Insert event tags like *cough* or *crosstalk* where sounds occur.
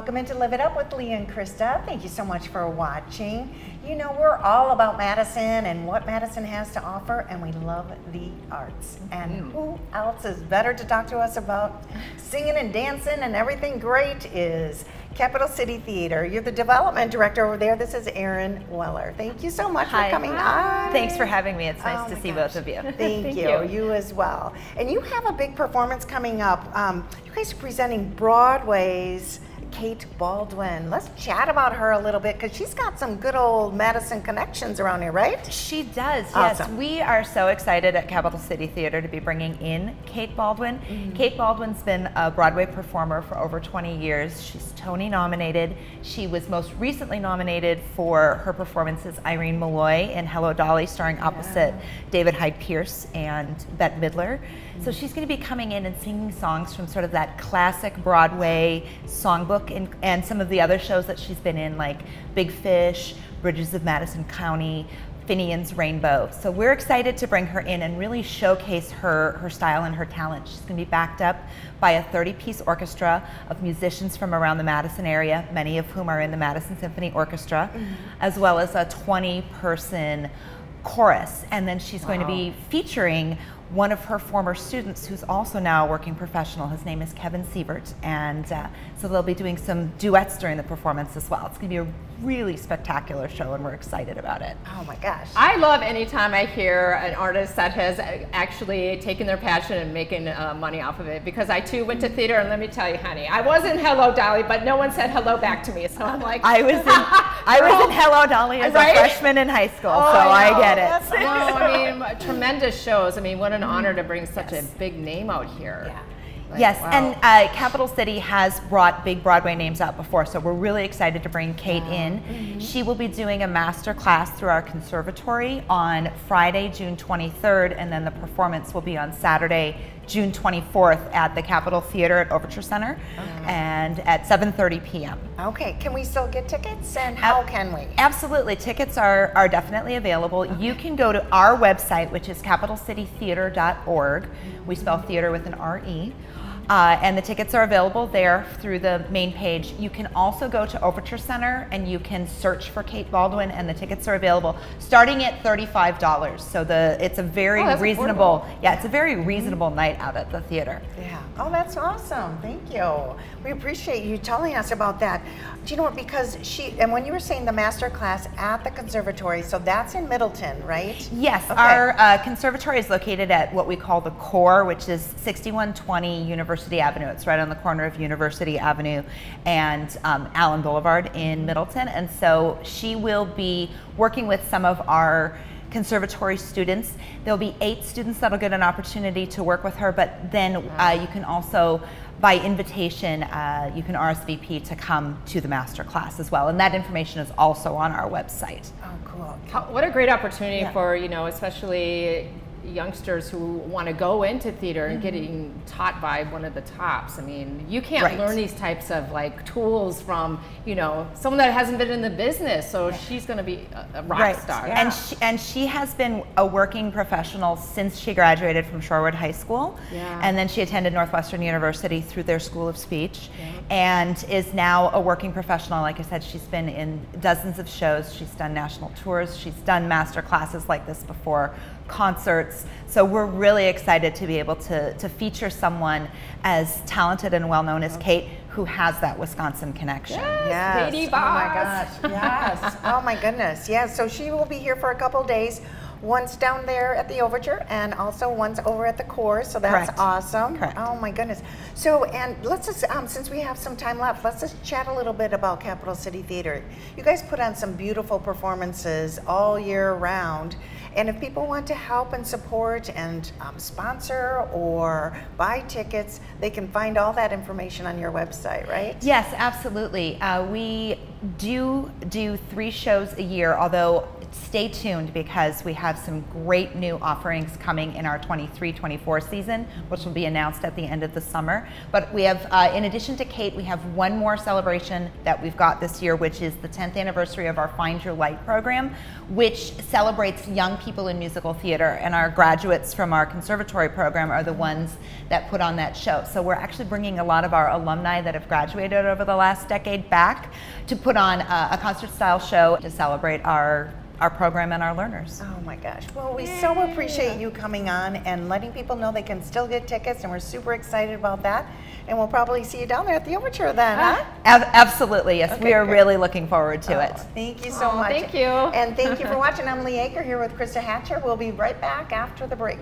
Welcome into Live It Up with Leah and Krista. Thank you so much for watching. You know, we're all about Madison and what Madison has to offer, and we love the arts. And mm. who else is better to talk to us about singing and dancing and everything great is Capital City Theatre. You're the development director over there. This is Erin Weller. Thank you so much Hi. for coming Hi. on. Thanks for having me. It's nice oh to see gosh. both of you. *laughs* *laughs* Thank, Thank you. you. You as well. And you have a big performance coming up. Um, you guys are presenting Broadway's Kate Baldwin. Let's chat about her a little bit because she's got some good old Madison connections around here, right? She does, awesome. yes. We are so excited at Capital City Theatre to be bringing in Kate Baldwin. Mm -hmm. Kate Baldwin's been a Broadway performer for over 20 years. She's Tony nominated. She was most recently nominated for her performance as Irene Molloy in Hello Dolly, starring opposite yeah. David Hyde Pierce and Bette Midler. So she's going to be coming in and singing songs from sort of that classic Broadway songbook and, and some of the other shows that she's been in, like Big Fish, Bridges of Madison County, Finian's Rainbow. So we're excited to bring her in and really showcase her, her style and her talent. She's going to be backed up by a 30-piece orchestra of musicians from around the Madison area, many of whom are in the Madison Symphony Orchestra, mm -hmm. as well as a 20-person chorus. And then she's wow. going to be featuring one of her former students who's also now a working professional. His name is Kevin Sievert. And uh, so they'll be doing some duets during the performance as well. It's going to be a really spectacular show and we're excited about it. Oh my gosh. I love anytime I hear an artist that has actually taken their passion and making uh, money off of it because I too went to theater and let me tell you honey, I was in Hello Dolly but no one said hello back to me so I'm like I was in, I was in *laughs* Hello Dolly as right? a freshman in high school oh, so I, I, get it. No, I mean tremendous shows. I mean what an honor to bring such yes. a big name out here. Yeah. Like, yes, wow. and uh, Capital City has brought big Broadway names out before, so we're really excited to bring Kate wow. in. Mm -hmm. She will be doing a master class through our conservatory on Friday, June 23rd, and then the performance will be on Saturday, June 24th at the Capitol Theater at Overture Center okay. and at 7.30 p.m. Okay, can we still get tickets and how can we? Absolutely, tickets are, are definitely available. Okay. You can go to our website, which is capitalcitytheatre.org. We spell theater with an R-E. Uh, and the tickets are available there through the main page. You can also go to Overture Center and you can search for Kate Baldwin, and the tickets are available starting at thirty-five dollars. So the it's a very oh, reasonable, affordable. yeah, it's a very reasonable mm -hmm. night out at the theater. Yeah. Oh, that's awesome. Thank you. We appreciate you telling us about that. Do you know what? Because she and when you were saying the master class at the conservatory, so that's in Middleton, right? Yes. Okay. Our uh, conservatory is located at what we call the core, which is sixty-one twenty University. University Avenue. It's right on the corner of University Avenue and um, Allen Boulevard in Middleton. And so she will be working with some of our conservatory students. There'll be eight students that'll get an opportunity to work with her, but then uh, you can also, by invitation, uh, you can RSVP to come to the master class as well. And that information is also on our website. Oh, cool. How, what a great opportunity yeah. for, you know, especially youngsters who want to go into theater and mm-hmm. getting taught by one of the tops. I mean, you can't right. learn these types of like tools from you know someone that hasn't been in the business. So she's going to be a, a rock right. star. Yeah. And she, and she has been a working professional since she graduated from Shorewood High School, yeah. and then she attended Northwestern University through their School of Speech, yeah. and is now a working professional. Like I said, she's been in dozens of shows. She's done national tours. She's done master classes like this before concerts. So we're really excited to be able to, to feature someone as talented and well known as Kate who has that Wisconsin connection. Yes, yes. Oh my gosh. yes. *laughs* oh my goodness. Yes. So she will be here for a couple days. Once down there at the Overture and also once over at the Core, so that's Correct. awesome. Correct. Oh my goodness. So, and let's just, um, since we have some time left, let's just chat a little bit about Capital City Theatre. You guys put on some beautiful performances all year round. And if people want to help and support and um, sponsor or buy tickets, they can find all that information on your website, right? Yes, absolutely. Uh, we do do three shows a year, although stay tuned because we have some great new offerings coming in our 23-24 season, which will be announced at the end of the summer. But we have, uh, in addition to Kate, we have one more celebration that we've got this year, which is the 10th anniversary of our Find Your Light program, which celebrates young people in musical theater. And our graduates from our conservatory program are the ones that put on that show. So we're actually bringing a lot of our alumni that have graduated over the last decade back to put on a, a concert style show to celebrate our our program and our learners. Oh my gosh. Well, we so appreciate you coming on and letting people know they can still get tickets, and we're super excited about that. And we'll probably see you down there at the Overture then, ah. huh? Ab absolutely, yes. Okay, we are really looking forward to oh, it. Thank you so oh, much. Thank you. And thank you for *laughs* watching. I'm Lee Aker here with Krista Hatcher. We'll be right back after the break.